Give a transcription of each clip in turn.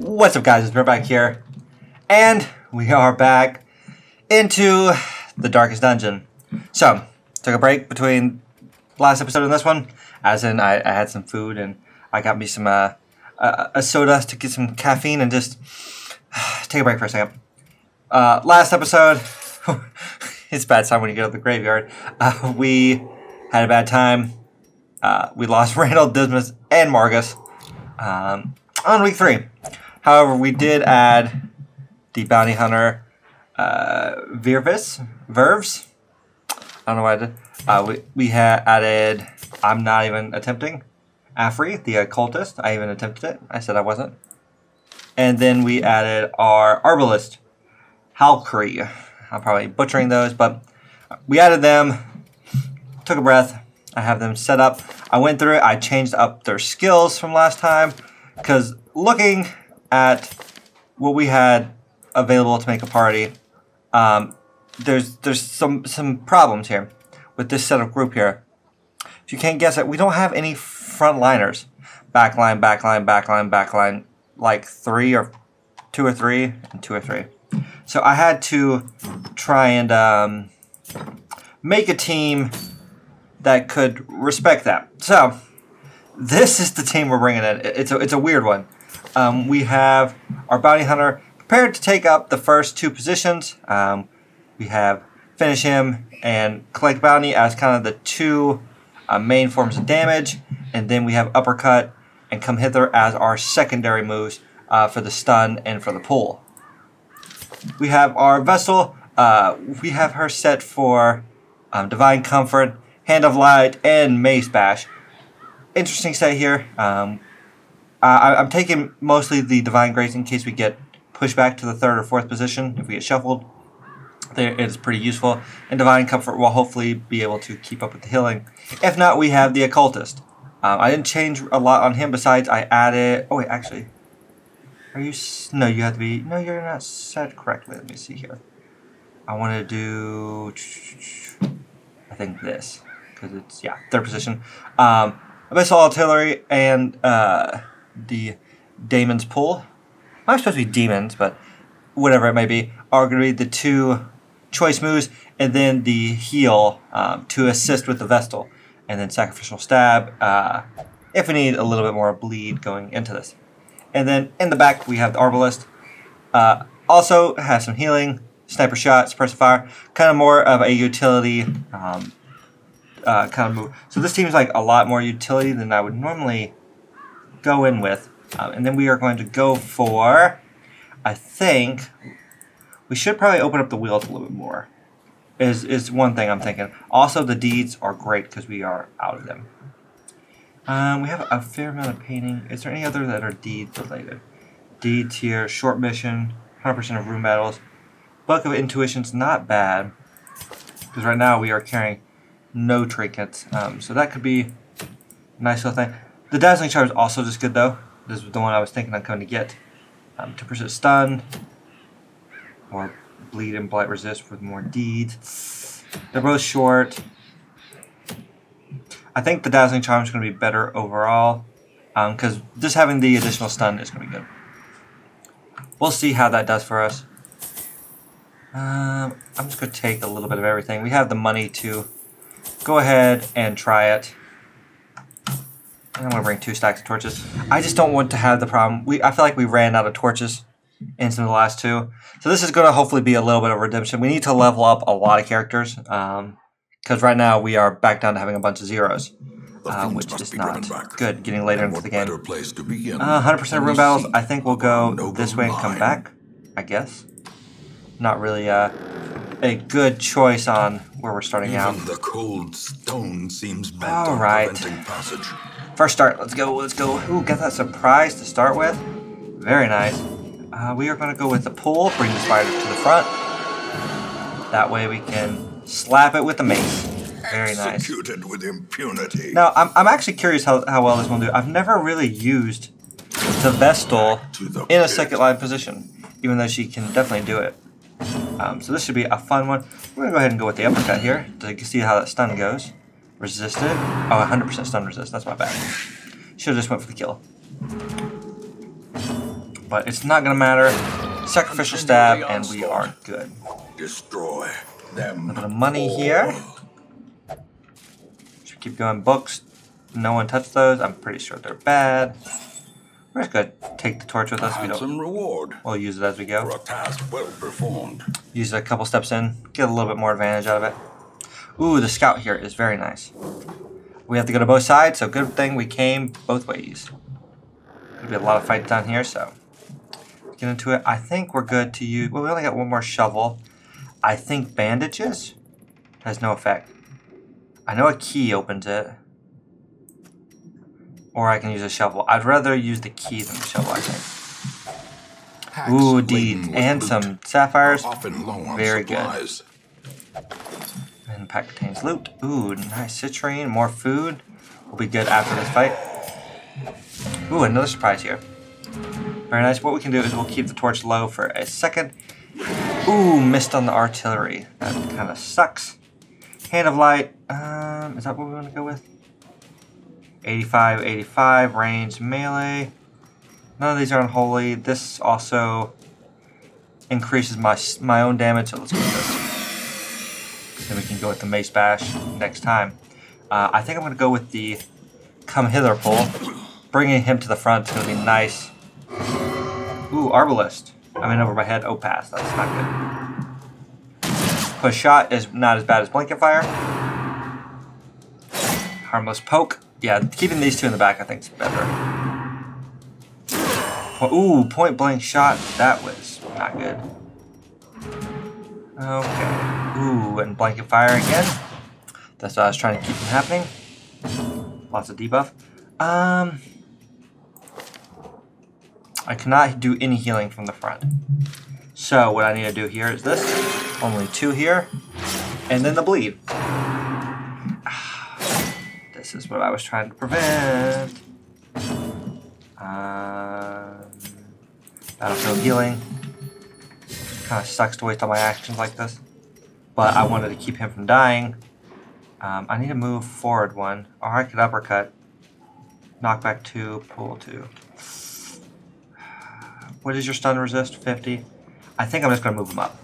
What's up guys, it's back here. And we are back into the Darkest Dungeon. So, took a break between last episode and this one. As in, I, I had some food and I got me some uh, a, a soda to get some caffeine and just take a break for a second. Uh, last episode, it's bad time when you go to the graveyard. Uh, we had a bad time. Uh, we lost Randall, Dismas, and Margus um, on week three. However, we did add the bounty hunter uh, Virvis, Verves. I don't know why I did. Uh, we we had added. I'm not even attempting. Afri, the occultist. I even attempted it. I said I wasn't. And then we added our arbalist, Halkri. I'm probably butchering those, but we added them. Took a breath. I have them set up. I went through it. I changed up their skills from last time because looking at what we had available to make a party, um, there's there's some some problems here with this set of group here. If you can't guess it, we don't have any frontliners. Backline, backline, backline, backline, like three or two or three and two or three. So I had to try and um, make a team that could respect that. So this is the team we're bringing in. It's a, it's a weird one. Um, we have our bounty hunter prepared to take up the first two positions. Um, we have finish him and collect bounty as kind of the two uh, main forms of damage, and then we have uppercut and come hither as our secondary moves uh, for the stun and for the pull. We have our Vestal. Uh, we have her set for um, divine comfort, hand of light, and mace bash. Interesting set here. Um, I, I'm taking mostly the Divine Grace in case we get pushed back to the third or fourth position if we get shuffled. There, it is pretty useful. And Divine Comfort will hopefully be able to keep up with the healing. If not, we have the Occultist. Um, I didn't change a lot on him besides I added... Oh, wait, actually. Are you... No, you have to be... No, you're not set correctly. Let me see here. I want to do... I think this. Because it's... Yeah, third position. Um, Abyssal Artillery and... Uh, the Daemon's Pull. I'm supposed to be demons, but whatever it may be, are going to be the two choice moves, and then the heal um, to assist with the Vestal, and then Sacrificial Stab uh, if we need a little bit more bleed going into this. And then in the back, we have the Arbalist. Uh, also has some healing, Sniper Shot, Suppressive Fire, kind of more of a utility um, uh, kind of move. So this seems like a lot more utility than I would normally go in with. Um, and then we are going to go for, I think, we should probably open up the wheels a little bit more. Is, is one thing I'm thinking. Also, the deeds are great because we are out of them. Um, we have a fair amount of painting. Is there any other that are deed related? Deeds here, short mission, 100% of room battles. Book of Intuition's not bad. Because right now we are carrying no trinkets. Um, so that could be a nice little thing. The Dazzling Charm is also just good though. This was the one I was thinking I'm going to get. Um, to persist stun. Or bleed and blight resist with more deeds. They're both short. I think the Dazzling Charm is going to be better overall. Because um, just having the additional stun is going to be good. We'll see how that does for us. Um, I'm just going to take a little bit of everything. We have the money to go ahead and try it. I'm gonna bring two stacks of torches. I just don't want to have the problem. We I feel like we ran out of torches in some of the last two. So this is gonna hopefully be a little bit of redemption. We need to level up a lot of characters. Um because right now we are back down to having a bunch of zeros. Uh, which is not good getting later into the game. Uh, 100% room battles, I think we'll go this way and come back, I guess. Not really uh, a good choice on where we're starting Even out. the cold stone seems bent All right. passage. First start, let's go, let's go. Ooh, got that surprise to start with. Very nice. Uh, we are going to go with the pull, bring the spider to the front. That way we can slap it with the mace. Very nice. Executed with impunity. Now, I'm, I'm actually curious how, how well this will do. I've never really used the Vestal the in a second line position, even though she can definitely do it. Um, so this should be a fun one. We're going to go ahead and go with the uppercut here to see how that stun goes. Resisted. Oh, 100% stun resist. That's my bad. Should have just went for the kill. But it's not gonna matter. Sacrificial stab, and we are good. Destroy them. A bit of money here. Should keep going. Books. No one touched those. I'm pretty sure they're bad. We're just gonna take the torch with us. We don't. Handsome reward We'll use it as we for go. a task well performed. Use it a couple steps in. Get a little bit more advantage out of it. Ooh, the scout here is very nice. We have to go to both sides, so good thing we came both ways. Could be a lot of fights down here, so get into it. I think we're good to use. Well, we only got one more shovel. I think bandages has no effect. I know a key opens it, or I can use a shovel. I'd rather use the key than the shovel. I think. Ooh, deeds and some sapphires. are Often low on Very good. Supplies. Pack contains loot. Ooh, nice citrine, more food. Will be good after this fight. Ooh, another surprise here. Very nice. What we can do is we'll keep the torch low for a second. Ooh, missed on the artillery. That kind of sucks. Hand of light. Um, is that what we want to go with? 85, 85, range, melee. None of these are unholy. This also increases my my own damage, so let's go with this. Then we can go with the Mace Bash next time. Uh, I think I'm going to go with the Come Hither pull. Bringing him to the front is going to be nice. Ooh, Arbalist. I mean, over my head. Oh, pass. That's not good. Push shot is not as bad as Blanket Fire. Harmless Poke. Yeah, keeping these two in the back I think is better. Ooh, point blank shot. That was not good. Okay. Ooh, and blanket fire again. That's what I was trying to keep from happening. Lots of debuff. Um, I cannot do any healing from the front. So what I need to do here is this. Only two here. And then the bleed. This is what I was trying to prevent. Um, battlefield healing. Kind of sucks to waste all my actions like this. But I wanted to keep him from dying. Um, I need to move forward one. Or I could uppercut. Knock back two, pull two. What is your stun resist? 50. I think I'm just going to move him up.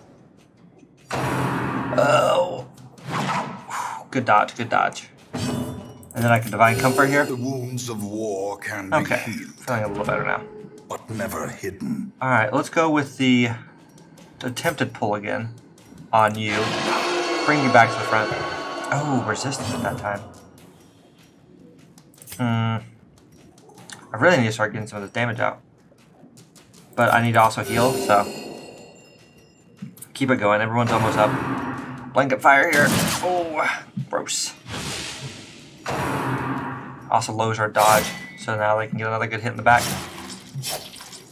Oh. Good dodge, good dodge. And then I can Divine Comfort here. The wounds of war can be Okay, healed, feeling a little better now. but never hidden. Alright, let's go with the attempted pull again on you. Bring you back to the front. Oh, resistance at that time. Hmm. I really need to start getting some of this damage out. But I need to also heal, so. Keep it going. Everyone's almost up. Blanket fire here. Oh, gross. Also lowers our dodge, so now they can get another good hit in the back.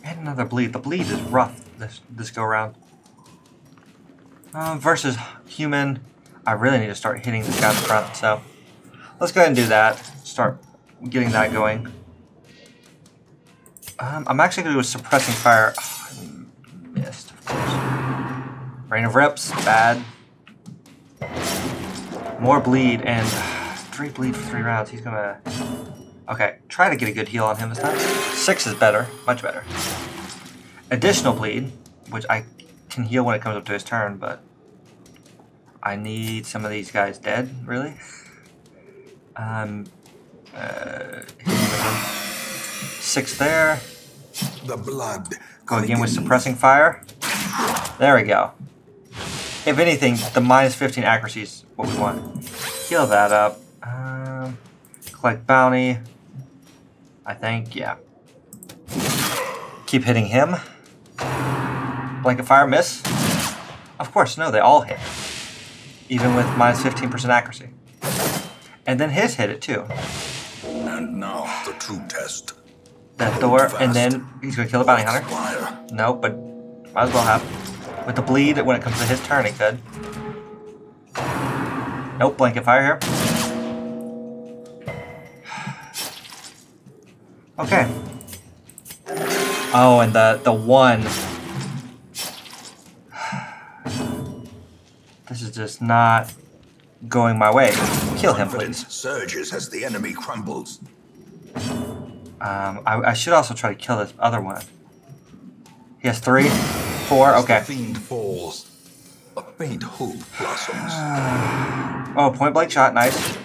And another bleed. The bleed is rough this this go around. Uh, versus human, I really need to start hitting this guy in front. So let's go ahead and do that. Start getting that going. Um, I'm actually going to do a suppressing fire. Oh, missed, of course. Rain of rips, bad. More bleed and three bleed for three rounds. He's gonna. Okay, try to get a good heal on him this time. Six is better, much better. Additional bleed, which I can heal when it comes up to his turn, but I need some of these guys dead, really. Um, uh, six there. The blood. Go again with suppressing fire. There we go. If anything, the minus 15 accuracy is what we want. Heal that up. Um, collect bounty. I think, yeah. Keep hitting him. Blanket fire, miss. Of course, no, they all hit. Even with minus 15% accuracy. And then his hit it too. And now the true test. That door, and then he's gonna kill the bounty hunter. Fire. No, but might as well have. With the bleed, when it comes to his turn, he could. Nope, blanket fire here. Okay. Oh, and the the one. This is just not going my way. Kill him, please. surges as the enemy crumbles. Um, I, I should also try to kill this other one. He has three, four. Okay. Fiend falls. A faint hope blossoms. Oh, point blank shot. Nice.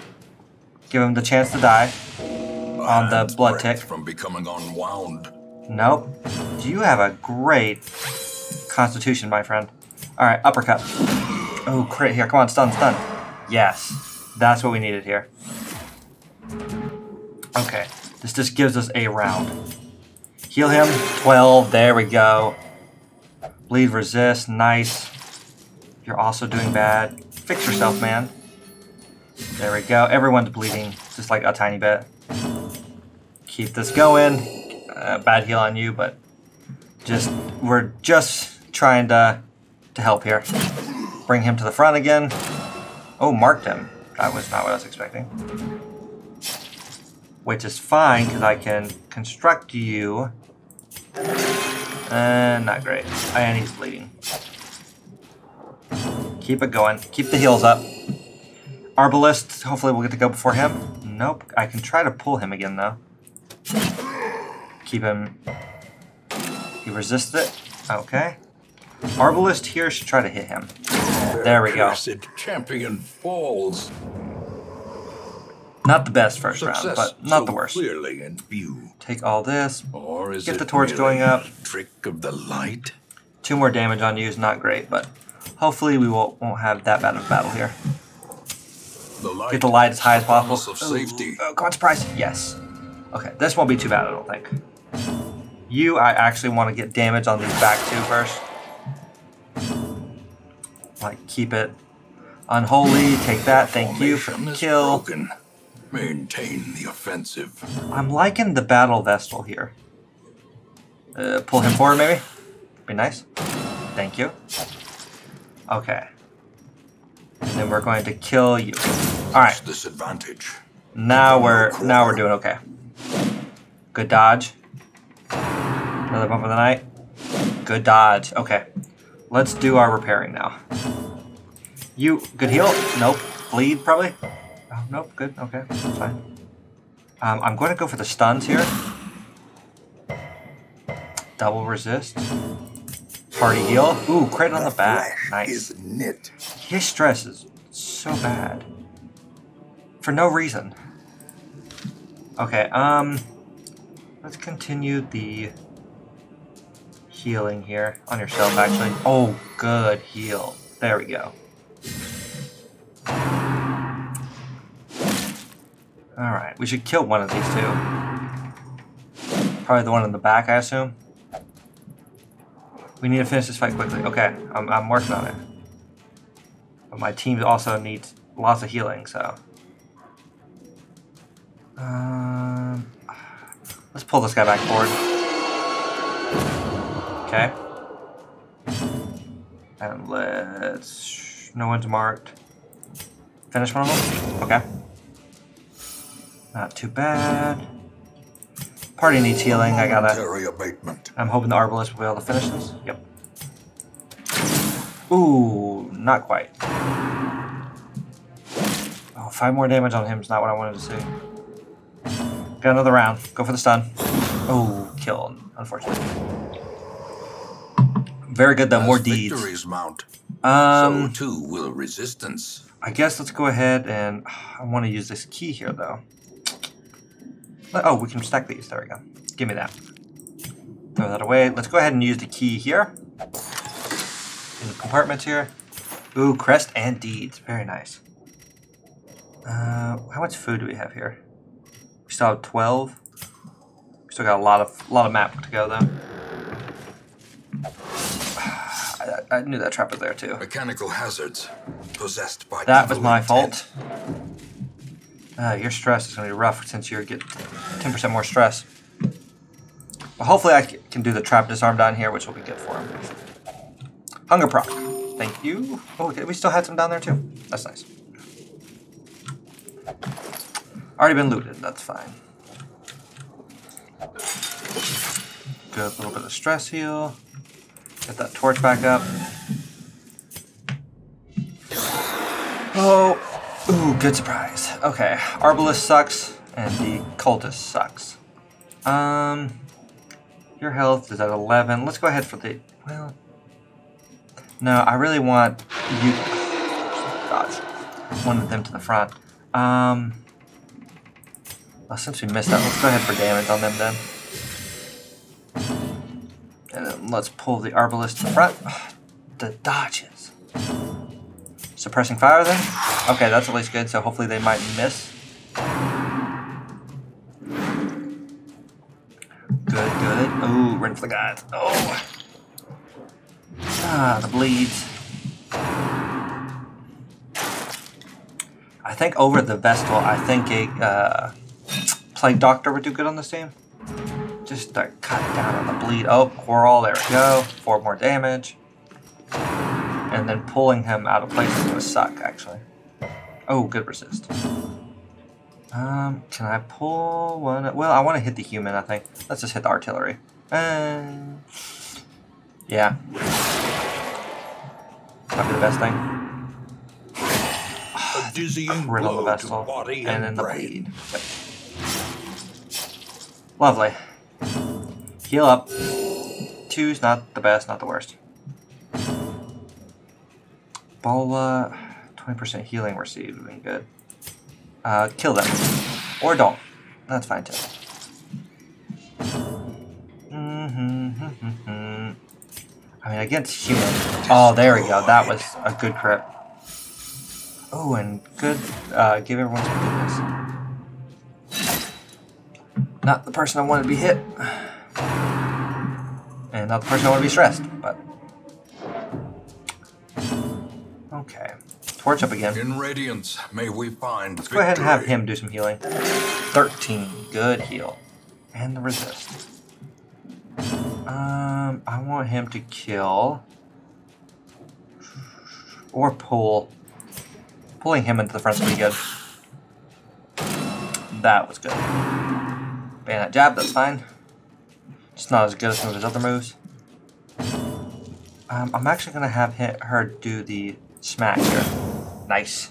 Give him the chance to die. On the blood tick. From becoming unwound. Nope. You have a great constitution, my friend. All right, uppercut. Oh, crit here. Come on, stun, stun. Yes, that's what we needed here. Okay, this just gives us a round. Heal him. 12. There we go. Bleed resist. Nice. You're also doing bad. Fix yourself, man. There we go. Everyone's bleeding just like a tiny bit. Keep this going. Uh, bad heal on you, but just we're just trying to to help here. Bring him to the front again. Oh, marked him. That was not what I was expecting. Which is fine because I can construct you. And not great. And he's bleeding. Keep it going. Keep the heals up. Arbalist, hopefully we'll get to go before him. Nope. I can try to pull him again though. Keep him. He resisted it. Okay. Arbalist here should try to hit him. There we go. Champion falls. Not the best first Success round, but not so the worst. clearly in view. Take all this. Or is Get the torch going up. Trick of the light. Two more damage on you is not great, but hopefully we won't, won't have that bad of a battle here. The light. Get the light as high as possible. Of safety. Oh, come on, surprise. Yes. Okay, this won't be too bad, I don't think. You, I actually want to get damage on these back two first. Like, keep it unholy. Take that. Thank you for the kill. Broken. Maintain the offensive. I'm liking the Battle Vestal here. Uh, pull him forward, maybe? Be nice. Thank you. Okay. And then we're going to kill you. Alright. Disadvantage. Now we're now we're doing okay. Good dodge. Another bump of the night. Good dodge. Okay. Let's do our repairing now. You good heal? Nope. Bleed probably? Oh, nope. Good. Okay. That's fine. Um, I'm going to go for the stuns here. Double resist. Party heal. Ooh, crit on the back. Nice. is knit. His stress is so bad. For no reason. Okay, um... Let's continue the healing here. On yourself, actually. Oh, good heal. There we go. Alright, we should kill one of these two. Probably the one in the back, I assume. We need to finish this fight quickly. Okay, I'm, I'm working on it. But my team also needs lots of healing, so. Um, let's pull this guy back forward. Okay. And let's. No one's marked. Finish one of them? Okay. Not too bad. Party needs healing. I gotta. Abatement. I'm hoping the Arbalist will be able to finish this. Yep. Ooh, not quite. Oh, five more damage on him is not what I wanted to see. Got another round. Go for the stun. Oh, kill, unfortunately. Very good though, more deeds. Victories mount. Um, so too will resistance. I guess let's go ahead and I want to use this key here though. Oh, we can stack these. There we go. Give me that. Throw that away. Let's go ahead and use the key here. In the compartments here. Ooh, crest and deeds. Very nice. Uh, how much food do we have here? We still have 12. We still got a lot of lot of map to go though. I, knew that trap was there too. Mechanical hazards. Possessed by That was my fault. Uh, your stress is going to be rough since you get 10% more stress. But hopefully I can do the trap disarm down here, which will be good for him. Hunger proc. Thank you. Oh, we still had some down there too. That's nice. Already been looted. That's fine. Good little bit of stress heal. Get that torch back up. Oh, ooh, good surprise. Okay, Arbalist sucks, and the Cultist sucks. Um, Your health is at 11. Let's go ahead for the... Well... No, I really want you... Gosh. Wanted them to the front. Um... Well, since we missed that, let's go ahead for damage on them then. Let's pull the Arbalest to the front. The dodges. Suppressing fire then? Okay, that's at least good, so hopefully they might miss. Good, good. Oh, ready for the guys. Oh. Ah, the bleeds. I think over the Vestal, I think a uh, Plague Doctor would do good on this team. Just start cutting down on the bleed. Oh, Coral, there we go. Four more damage. And then pulling him out of place is going to suck, actually. Oh, good resist. Um, can I pull one? Well, I want to hit the human, I think. Let's just hit the artillery. And... yeah. Might be the best thing. A dizzying Crit on the to Vestal. body And and, then the brain. Lovely. Heal up. Two's not the best, not the worst. Bola, 20% healing received would good. Uh, kill them. Or don't. That's fine too. Mm-hmm. I mean, against human. Oh, there we go. That was a good crit. Oh, and good. Uh, give everyone some goodness. Not the person I wanted to be hit. And not the person I want to be stressed, but. Okay. Torch up again. In radiance, may we find Let's go ahead and have him do some healing. 13. Good heal. And the resist. Um, I want him to kill. Or pull. Pulling him into the front's pretty good. That was good. Bayonet jab, that's fine. Just not as good as some of his other moves. Um, I'm actually gonna have hit her do the smack here. Nice.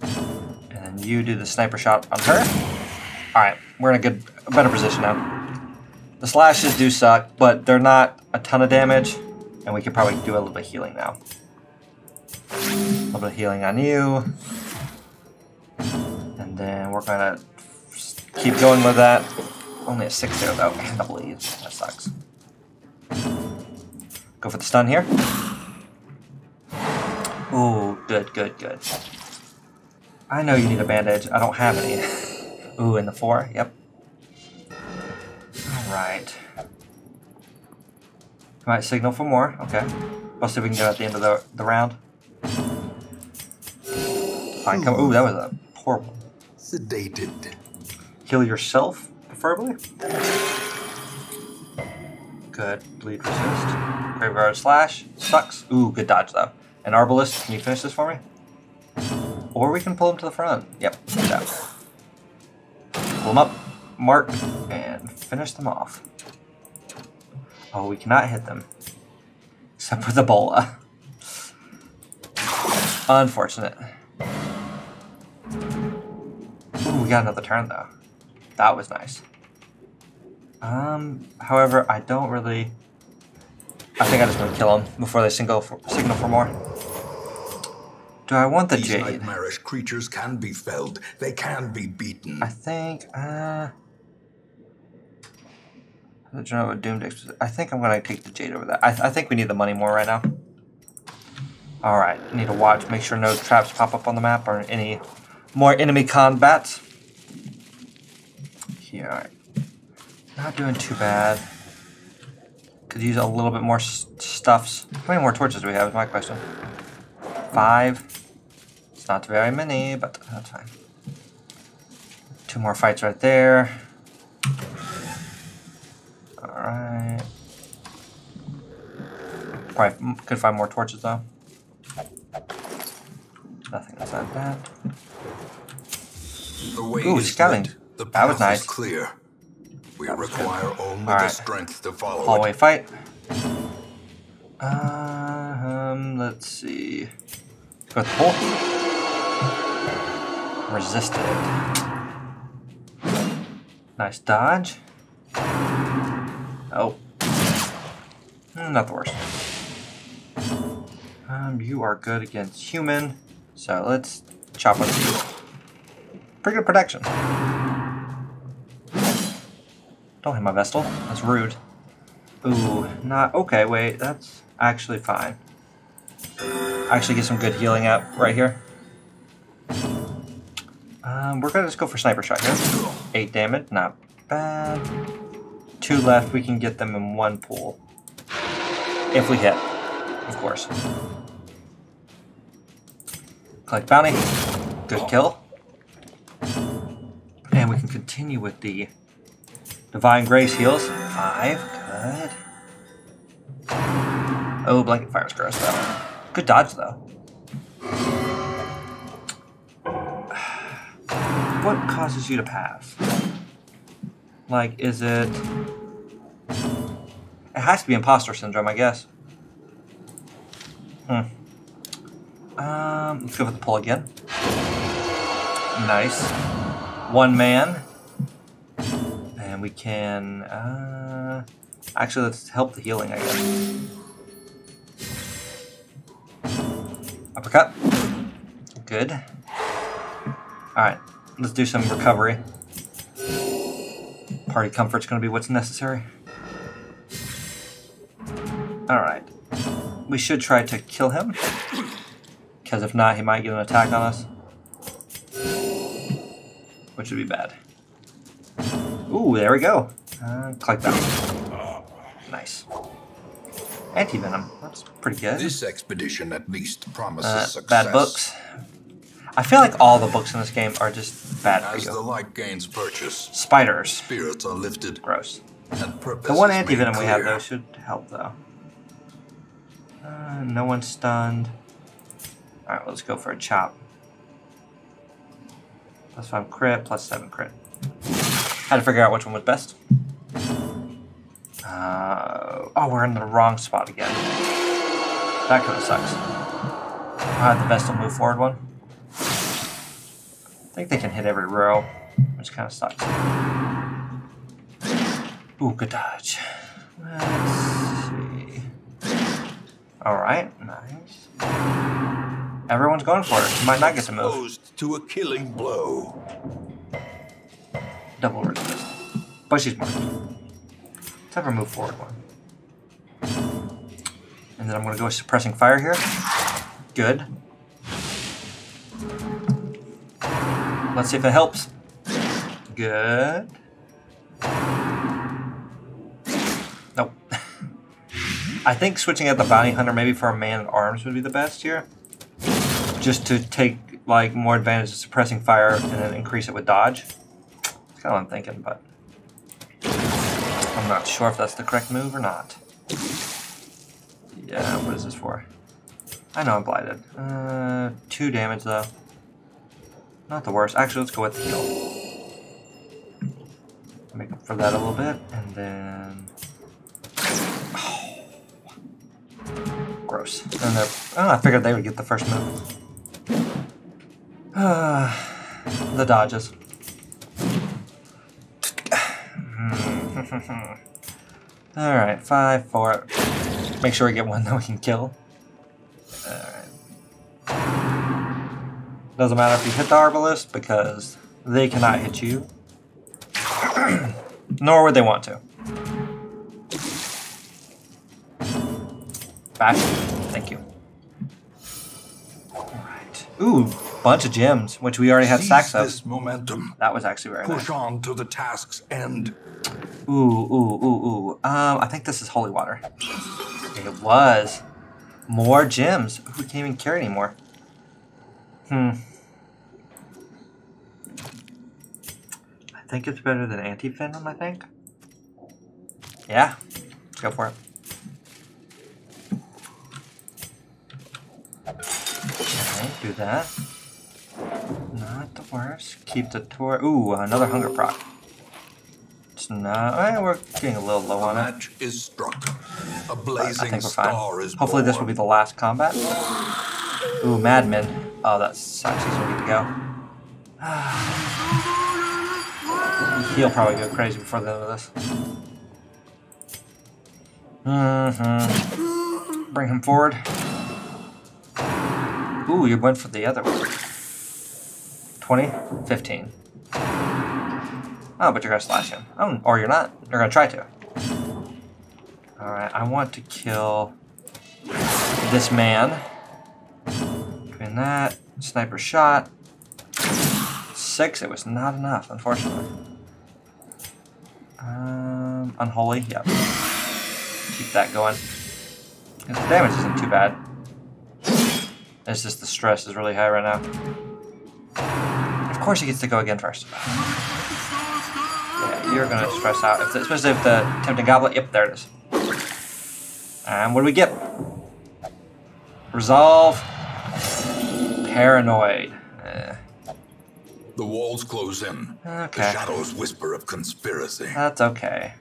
And then you do the sniper shot on her. Alright, we're in a good, a better position now. The slashes do suck, but they're not a ton of damage, and we could probably do a little bit of healing now. A little bit of healing on you. And then we're gonna keep going with that. Only a six there though, and the bleed. That sucks. Go for the stun here. Ooh, good, good, good. I know you need a bandage. I don't have any. Ooh, in the four. Yep. Alright. Might signal for more. Okay. We'll see if we can get at the end of the, the round. Fine, come. Ooh, that was a poor one. Sedated. Kill yourself, preferably. Good. Bleed resist. Graveyard slash. Sucks. Ooh, good dodge though. An Arbalist, can you finish this for me? Or we can pull him to the front. Yep. Pull him up, mark, and finish them off. Oh, we cannot hit them. Except with Ebola. Unfortunate. Ooh, we got another turn though. That was nice. Um, however, I don't really. I think I just want to kill them before they signal for, signal for more. Do I want the These jade? nightmarish creatures can be felled. They can be beaten. I think. Uh, the of Doomed. I think I'm gonna take the jade over that. I, I think we need the money more right now. All right, need to watch. Make sure no traps pop up on the map or any more enemy combats. Here, all right. Not doing too bad. Could use a little bit more stuffs. How many more torches do we have? Is my question. Five. It's not very many, but that's fine. Two more fights right there. Alright. Probably could find more torches though. Nothing inside that. Ooh, scouting. The That path was nice. is clear. We That good. require only the strength to follow Hallway it. fight. Um, let's see. Go with the pull. Resisted. Nice dodge. Oh. Mm, Not the worst. Um, you are good against human, so let's chop up. Pretty good protection. Don't hit my Vestal. That's rude. Ooh, not okay. Wait, that's actually fine. Actually, get some good healing up right here. Um, we're gonna just go for sniper shot here. Eight damage, not bad. Two left. We can get them in one pool if we hit, of course. Collect bounty. Good kill. And we can continue with the Divine Grace heals. Five. Good. Oh, Blanket Fire's gross, though. Good dodge, though. What causes you to pass? Like, is it... It has to be imposter syndrome, I guess. Hmm. Um, let's go for the pull again. Nice. One man. We can, uh... Actually, let's help the healing, I guess. Uppercut. Good. Alright, let's do some recovery. Party comfort's gonna be what's necessary. Alright. We should try to kill him. Because if not, he might get an attack on us. Which would be bad. Ooh, there we go. Uh, collect that. Nice. Anti-venom. That's pretty good. This expedition at least promises Uh, success. bad books. I feel like all the books in this game are just bad for As the light gains purchase, Spiders. spirits are lifted Gross. and The one anti-venom we have, though, should help, though. Uh, no one's stunned. Alright, let's go for a chop. Plus 5 crit, plus 7 crit. Had to figure out which one was best. Uh, oh, we're in the wrong spot again. That kind of sucks. Uh, the best will move forward one. I think they can hit every row, which kind of sucks. Ooh, good dodge. Let's see. Alright, nice. Everyone's going for it. Might not get to move. Exposed to a killing blow. Double resist. But she's marked. Let's have her move forward one. And then I'm gonna go suppressing fire here. Good. Let's see if it helps. Good. Nope. I think switching out the bounty hunter maybe for a man at arms would be the best here. Just to take like more advantage of suppressing fire and then increase it with dodge. That's kind of what I'm thinking, but I'm not sure if that's the correct move or not. Yeah, what is this for? I know I'm blighted. Uh, two damage though. Not the worst. Actually, let's go with heal. Make up for that a little bit, and then. Gross. And. Oh, I figured they would get the first move. the dodges. Alright, five, four. Make sure we get one that we can kill. Alright. Doesn't matter if you hit the Arbalist because they cannot hit you. Nor would they want to. Back. Thank you. Alright. Ooh, bunch of gems, which we already had stacks of. this momentum. That was actually very nice. Push on to the task's end. Ooh, ooh, ooh, ooh. Um, I think this is holy water. It was. More gems. We can't even carry anymore. Hmm. I think it's better than anti-venom, I think. Yeah. Go for it. Okay, do that. Not the worst. Keep the tour. Ooh, another hunger proc. It's not. eh, we're getting a little low on it. match is struck. A I blazing I think we're star fine. is Hopefully, this will be the last combat. Ooh, Madman. Oh, that sucks. He's ready to go. He'll probably go crazy before the end of this. Mm-hmm. Bring him forward. Ooh, you went for the other one. 20? 15. Oh, but you're gonna slash him. Oh, or you're not. You're gonna try to. Alright, I want to kill this man. Doing that. Sniper shot. Six, it was not enough, unfortunately. Um, unholy, yep. Keep that going. The damage isn't too bad. It's just the stress is really high right now. Of course he gets to go again first. You're gonna stress out, if the, especially if the tempting goblet. Yep, there it is. And what do we get? Resolve. Paranoid. Eh, The walls close in. Okay. The shadows whisper of conspiracy. that's okay.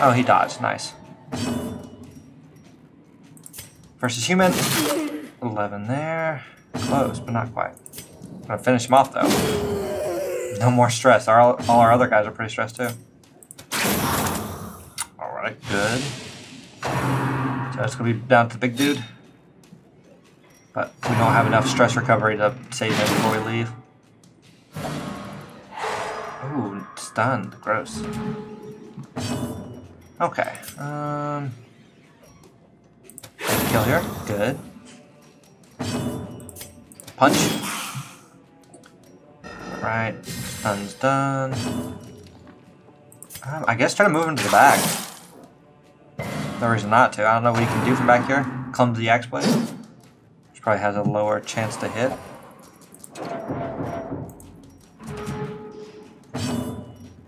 Oh, he dodged. Nice. Versus human. 11 there. Close, but not quite. Gonna finish him off though. No more stress. Our, all our other guys are pretty stressed too. Alright, good. So it's gonna be down to the big dude. But we don't have enough stress recovery to save him before we leave. Ooh, stunned. Gross. Okay. Um. Kill here. Good. Punch. Right. Done. Um, I guess try to move him to the back. No reason not to. I don't know what you can do from back here. Clumsy axe blade. Which probably has a lower chance to hit.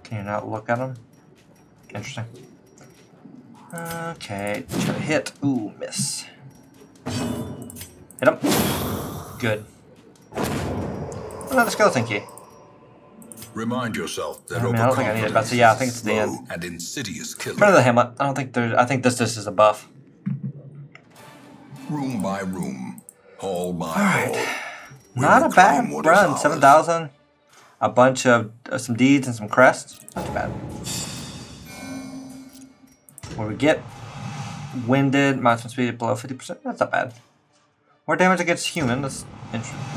Can you not look at him? Interesting. Okay, try to hit. Ooh, miss. Hit him. Good. Another skeleton key. Remind yourself that I mean, I don't think I need it, but overconfidence yeah, I think it's the end. And insidious Front of killer. the hamlet. I don't think there's. I think this this is a buff. Room by room, hall by Alright. hall. we Not a bad run. Seven thousand. A bunch of uh, some deeds and some crests. Not too bad. What we get? Winded. Maximum speed below fifty percent. That's not bad. More damage against human. That's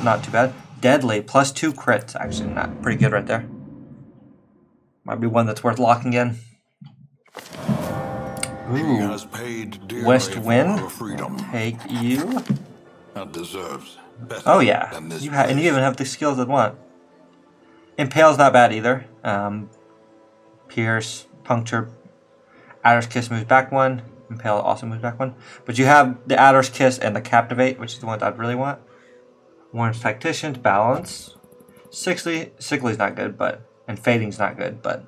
not too bad. Deadly plus two crits. Actually, not pretty good right there. Might be one that's worth locking in. Ooh. has paid dearly West wind. Take you. That deserves better Oh yeah, you and you even have the skills that want. Impale's not bad either. Um, Pierce, puncture, Adder's kiss moves back one. Impale also moves back one. But you have the Adder's kiss and the captivate, which is the ones I'd really want. Warren's tacticians, balance. Sickly, sickly's not good, but and fading's not good, but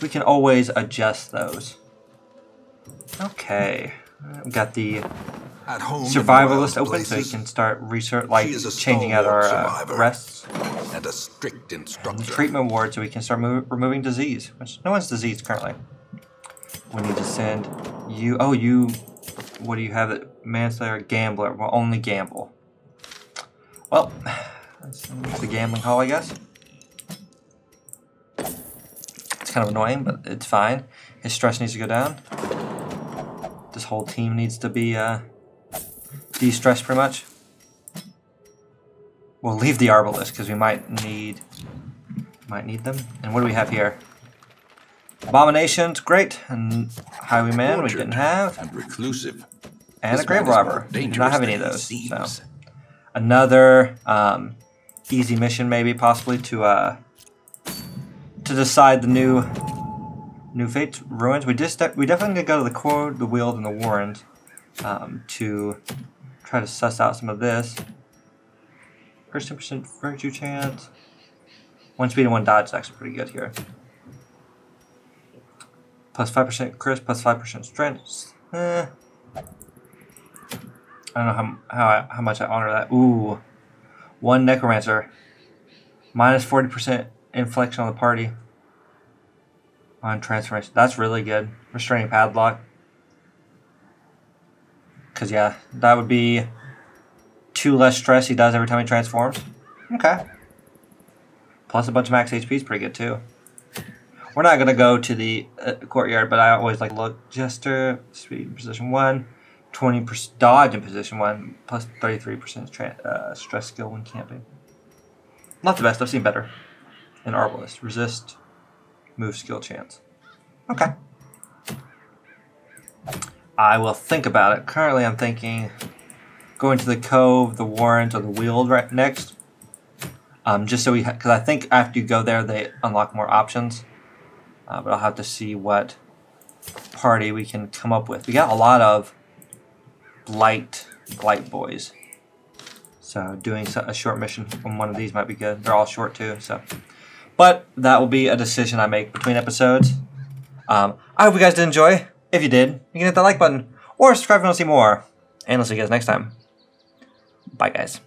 we can always adjust those. Okay, uh, we got the At home survivalist wild open, so you places, can start research, like changing out our uh, rests. and a strict instructor. Treatment ward, so we can start removing disease, which no one's diseased currently. We need to send you. Oh, you. What do you have? That manslayer, gambler. Will only gamble. Well, that's the gambling hall, I guess. It's kind of annoying, but it's fine. His stress needs to go down. This whole team needs to be uh, de-stressed, pretty much. We'll leave the arbalist because we might need might need them. And what do we have here? Abominations, great, and Highwayman we didn't have, and reclusive. and This a grave man is more robber. We did not have any of those. So. Another um, easy mission, maybe possibly to uh, to decide the new new fates ruins. We just we definitely need to go to the Cove, the Weald, and the Warrens um, to try to suss out some of this. First ten percent virtue chance. One speed and one dodge is actually pretty good here. Plus five percent crisp, plus five percent strength. Eh. I don't know how how how much I honor that. Ooh, one necromancer, minus forty percent inflection on the party. On transformation, that's really good. Restraining padlock. Cause yeah, that would be two less stress he does every time he transforms. Okay. Plus a bunch of max HP is pretty good too. We're not gonna go to the uh, courtyard, but I always like look Jester speed position one, 20 percent dodge in position one, plus thirty three percent uh, stress skill when camping. Not the best. I've seen better. An Arbalest resist, move skill chance. Okay. I will think about it. Currently, I'm thinking going to the cove, the Warrens, or the weald right next. Um, just so we, because I think after you go there, they unlock more options. Uh, but I'll have to see what party we can come up with. We got a lot of light, light boys. So doing a short mission on one of these might be good. They're all short too. So, but that will be a decision I make between episodes. Um, I hope you guys did enjoy. If you did, you can hit that like button or subscribe if you want to see more. And I'll see you guys next time. Bye, guys.